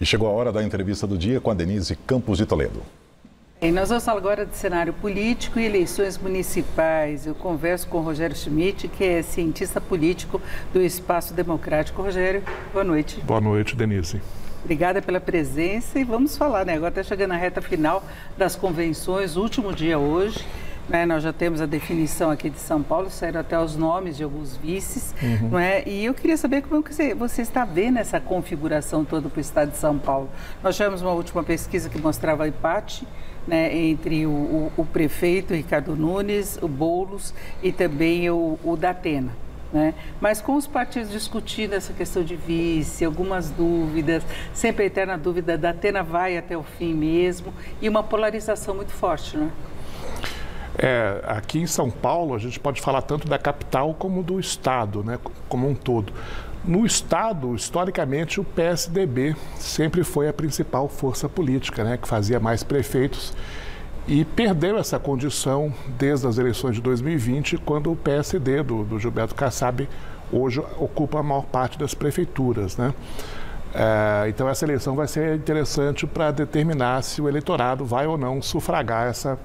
E chegou a hora da entrevista do dia com a Denise Campos de Toledo. E nós vamos falar agora de cenário político e eleições municipais. Eu converso com o Rogério Schmidt, que é cientista político do Espaço Democrático. Rogério, boa noite. Boa noite, Denise. Obrigada pela presença e vamos falar, né? Agora está chegando a reta final das convenções, último dia hoje. Né, nós já temos a definição aqui de São Paulo, saíram até os nomes de alguns vices, uhum. não é? E eu queria saber como você, você está vendo essa configuração toda para o estado de São Paulo. Nós tivemos uma última pesquisa que mostrava empate né, entre o, o, o, prefeito Ricardo Nunes, o Boulos e também o, o Datena. Né? Mas com os partidos discutindo essa questão de vice, algumas dúvidas, sempre a eterna dúvida da Atena vai até o fim mesmo e uma polarização muito forte, né? É, aqui em São Paulo, a gente pode falar tanto da capital como do estado, né, como um todo. No estado, historicamente, o PSDB sempre foi a principal força política, né, que fazia mais prefeitos e perdeu essa condição desde as eleições de 2020, quando o PSD do, do Gilberto Kassab hoje ocupa a maior parte das prefeituras, né? É, então essa eleição vai ser interessante para determinar se o eleitorado vai ou não sufragar essa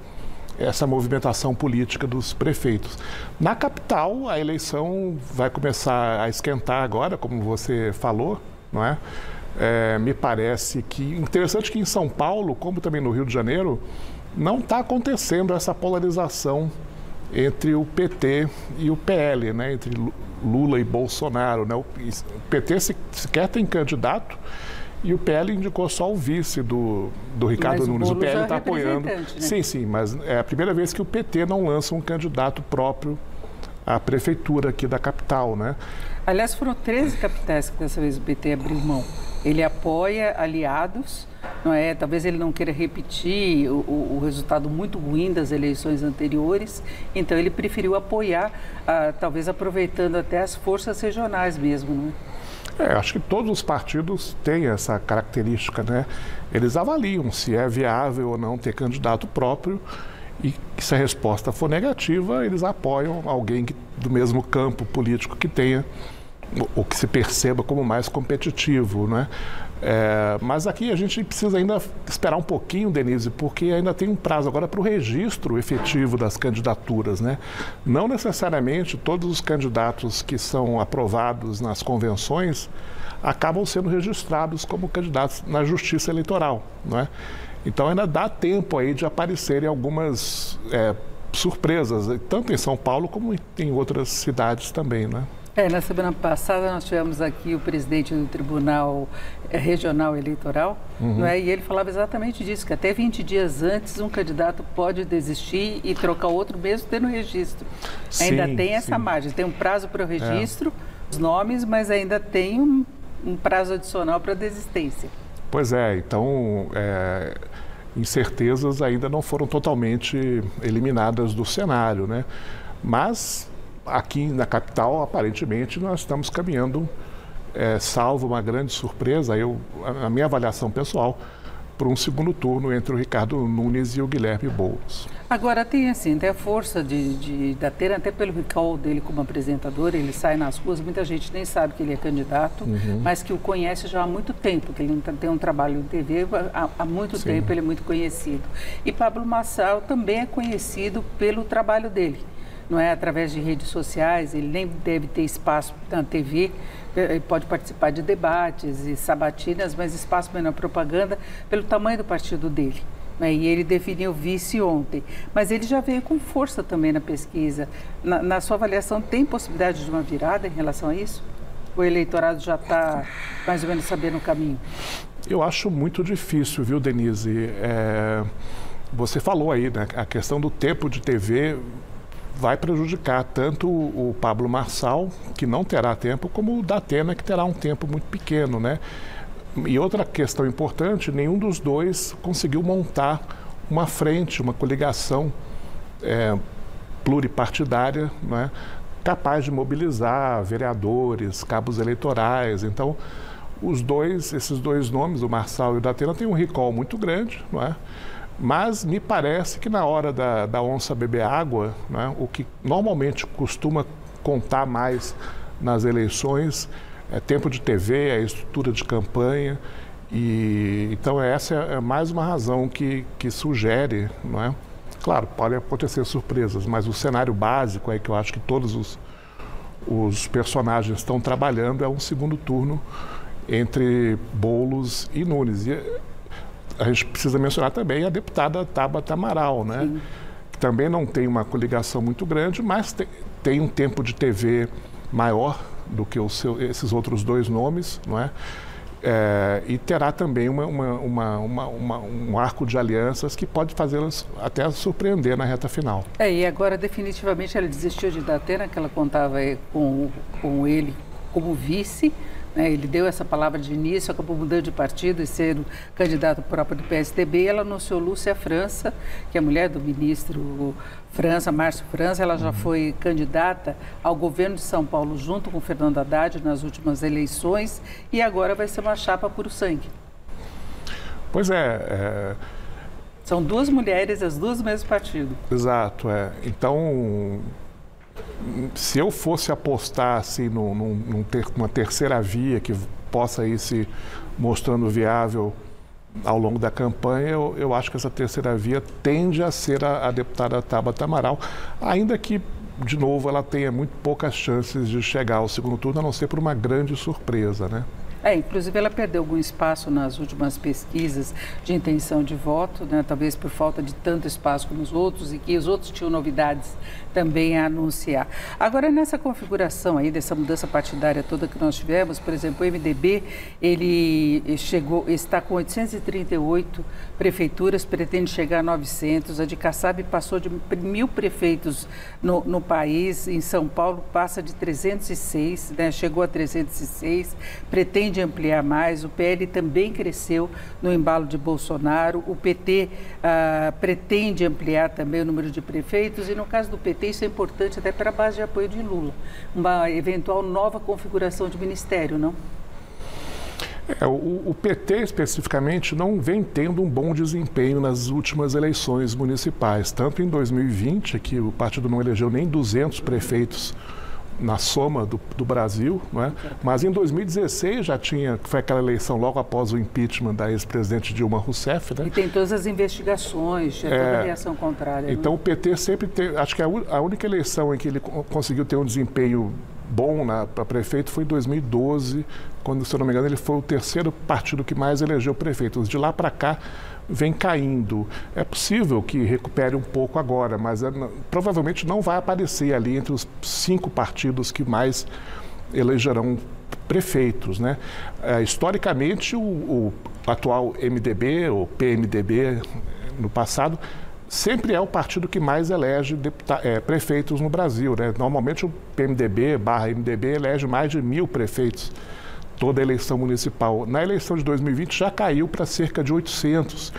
essa movimentação política dos prefeitos. Na capital, a eleição vai começar a esquentar agora, como você falou, não é? é me parece que interessante que em São Paulo, como também no Rio de Janeiro, não está acontecendo essa polarização entre o PT e o PL, né? entre Lula e Bolsonaro. Né? O PT sequer tem candidato e o PL indicou só o vice do, do Ricardo mas Nunes. O, o PL está é apoiando. Né? Sim, sim, mas é a primeira vez que o PT não lança um candidato próprio à prefeitura aqui da capital, né? Aliás, foram 13 capitais que dessa vez o PT abriu mão. Ele apoia aliados, não é? Talvez ele não queira repetir o, o, resultado muito ruim das eleições anteriores, então ele preferiu apoiar, ah, talvez aproveitando até as forças regionais mesmo, não é? É, acho que todos os partidos têm essa característica, né? Eles avaliam se é viável ou não ter candidato próprio e se a resposta for negativa, eles apoiam alguém que, do mesmo campo político que tenha o que se perceba como mais competitivo, né? É, mas aqui a gente precisa ainda esperar um pouquinho, Denise, porque ainda tem um prazo agora para o registro efetivo das candidaturas. Né? Não necessariamente todos os candidatos que são aprovados nas convenções acabam sendo registrados como candidatos na justiça eleitoral. Né? Então ainda dá tempo aí de aparecerem algumas é, surpresas, tanto em São Paulo como em outras cidades também. Né? É, na semana passada nós tivemos aqui o presidente do Tribunal eh, Regional Eleitoral, uhum. não é? e ele falava exatamente disso, que até 20 dias antes um candidato pode desistir e trocar outro mesmo tendo registro. Sim, ainda tem essa sim. margem, tem um prazo para o registro, é. os nomes, mas ainda tem um, um prazo adicional para desistência. Pois é, então é, incertezas ainda não foram totalmente eliminadas do cenário, né? Mas aqui na capital, aparentemente, nós estamos caminhando, é, salvo uma grande surpresa, eu, a, a minha avaliação pessoal, para um segundo turno entre o Ricardo Nunes e o Guilherme Boulos. Agora tem assim, tem a força de, de, da Tera, até pelo recall dele como apresentador, ele sai nas ruas, muita gente nem sabe que ele é candidato, uhum. mas que o conhece já há muito tempo, que ele tem um trabalho em TV, há, há muito Sim. tempo ele é muito conhecido. E Pablo Massal também é conhecido pelo trabalho dele não é através de redes sociais, ele nem deve ter espaço na TV, ele pode participar de debates e sabatinas, mas espaço na propaganda pelo tamanho do partido dele. Né? E ele definiu vice ontem. Mas ele já veio com força também na pesquisa. Na, na sua avaliação, tem possibilidade de uma virada em relação a isso? O eleitorado já está mais ou menos sabendo o caminho? Eu acho muito difícil, viu, Denise? É, você falou aí, né? A questão do tempo de TV vai prejudicar tanto o Pablo Marçal, que não terá tempo, como o Datena, que terá um tempo muito pequeno, né? E outra questão importante, nenhum dos dois conseguiu montar uma frente, uma coligação é, pluripartidária, né? capaz de mobilizar vereadores, cabos eleitorais. Então, os dois, esses dois nomes, o Marçal e o Datena, têm um recall muito grande, não é? Mas me parece que na hora da, da onça beber água, né, o que normalmente costuma contar mais nas eleições é tempo de TV, é estrutura de campanha E, então essa é mais uma razão que, que sugere, não é? Claro, podem acontecer surpresas, mas o cenário básico é que eu acho que todos os, os personagens estão trabalhando é um segundo turno entre Bolos e Nunes. E a gente precisa mencionar também a deputada Tabata Amaral, né? Sim. Que também não tem uma coligação muito grande, mas tem, tem um tempo de TV maior do que seu, esses outros dois nomes, não é? É, e terá também uma, uma, uma, um arco de alianças que pode fazê-las até surpreender na reta final. É, e agora definitivamente ela desistiu de Datena, que ela contava com, com ele como vice, ele deu essa palavra de início, acabou mudando de partido e sendo candidato próprio do PSDB. Ela anunciou Lúcia França, que é mulher do ministro França, Márcio França. Ela já uhum. foi candidata ao governo de São Paulo junto com Fernando Haddad nas últimas eleições e agora vai ser uma chapa por sangue. Pois é, é... São duas mulheres, as duas do mesmo partido. Exato, é. Então, se eu fosse apostar assim num, num ter, numa terceira via que possa ir se mostrando viável ao longo da campanha, eu, eu acho que essa terceira via tende a ser a, a deputada Tabata Amaral, ainda que de novo ela tenha muito poucas chances de chegar ao segundo turno, a não ser por uma grande surpresa, né? É, inclusive ela perdeu algum espaço nas últimas pesquisas de intenção de voto, né, talvez por falta de tanto espaço como os outros e que os outros tinham novidades também a anunciar. Agora, nessa configuração aí, dessa mudança partidária toda que nós tivemos, por exemplo, o MDB, ele chegou, está com 838 prefeituras, pretende chegar a 900, a de Kassab passou de mil prefeitos no, no país, em São Paulo passa de 306, né, chegou a 306, pretende pretende ampliar mais, o PL também cresceu no embalo de Bolsonaro, o PT ah, pretende ampliar também o número de prefeitos e no caso do PT isso é importante até para a base de apoio de Lula, uma eventual nova configuração de ministério, não? É, o, o, PT especificamente não vem tendo um bom desempenho nas últimas eleições municipais, tanto em 2020, que o partido não elegeu nem 200 prefeitos na soma do, do Brasil, não é? mas em 2016 já tinha, foi aquela eleição logo após o impeachment da ex-presidente Dilma Rousseff. Né? E tem todas as investigações, é, toda a reação contrária. Então né? o PT sempre teve, acho que a, a única eleição em que ele conseguiu ter um desempenho bom para prefeito foi em 2012, quando, se eu não me engano, ele foi o terceiro partido que mais elegeu prefeitos. De lá para cá, vem caindo. É possível que recupere um pouco agora, mas é, provavelmente não vai aparecer ali entre os cinco partidos que mais elegerão prefeitos. Né? É, historicamente, o, o, atual MDB, ou PMDB, no passado, sempre é o partido que mais elege é, prefeitos no Brasil. Né? Normalmente, o PMDB barra MDB elege mais de mil prefeitos toda a eleição municipal. Na eleição de 2020 já caiu para cerca de 800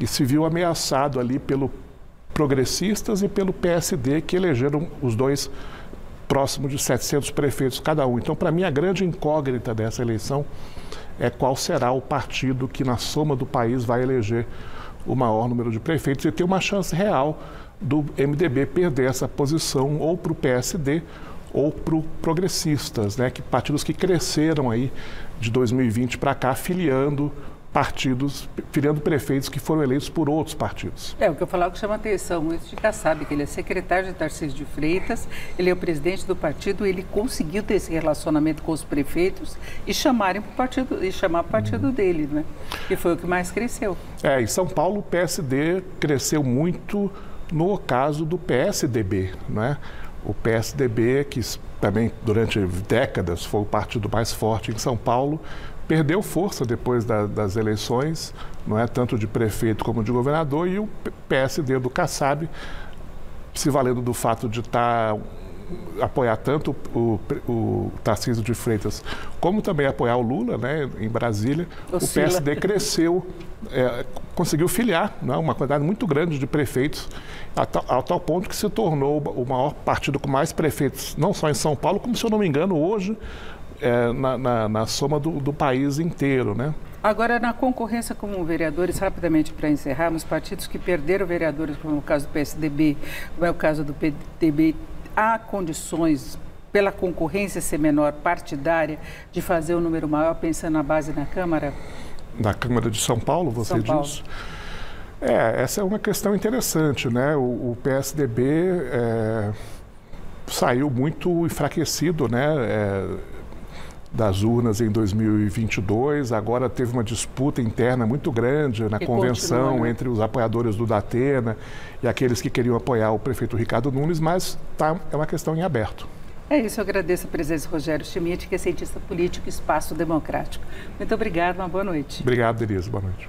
e se viu ameaçado ali pelo progressistas e pelo PSD, que elegeram os dois próximos de 700 prefeitos cada um. Então, para mim, a grande incógnita dessa eleição é qual será o partido que, na soma do país, vai eleger o maior número de prefeitos e ter uma chance real do MDB perder essa posição ou para o PSD ou para progressistas, né, que partidos que cresceram aí de 2020 para cá, filiando partidos, filiando prefeitos que foram eleitos por outros partidos. É, o que eu falava que chama atenção, muito de sabe que ele é secretário de Tarcísio de Freitas, ele é o presidente do partido, ele conseguiu ter esse relacionamento com os prefeitos e chamarem para o partido, e chamar para o partido hum. dele, né? E foi o que mais cresceu. É, em São Paulo o PSD cresceu muito no caso do PSDB, não é? O PSDB, que também durante décadas foi o partido mais forte em São Paulo, perdeu força depois da, das eleições, não é tanto de prefeito como de governador, e o PSD do Kassab, se valendo do fato de estar tá apoiar tanto o, o Tarcísio de Freitas como também apoiar o Lula né, em Brasília, Oscila. o PSD cresceu, é, conseguiu filiar né, uma quantidade muito grande de prefeitos, a tal, a tal, ponto que se tornou o maior partido com mais prefeitos, não só em São Paulo, como, se eu não me engano, hoje é, na, na, na, soma do, do país inteiro. Né? Agora, na concorrência como vereadores, rapidamente para encerrarmos, partidos que perderam vereadores, como é o caso do PSDB, como é o caso do PDB, há condições, pela concorrência ser menor partidária, de fazer um número maior, pensando na base na Câmara? da Câmara de São Paulo, você São Paulo. diz? É, essa é uma questão interessante, né? O, o PSDB é, saiu muito enfraquecido, né? É, das urnas em 2022, agora teve uma disputa interna muito grande na Que convenção continua, né? entre os apoiadores do Datena e aqueles que queriam apoiar o prefeito Ricardo Nunes, mas tá, é uma questão em aberto. É isso, eu agradeço a presença do Rogério Schmidt, que é cientista político e espaço democrático. Muito obrigada, uma boa noite. Obrigado, Denise. Boa noite.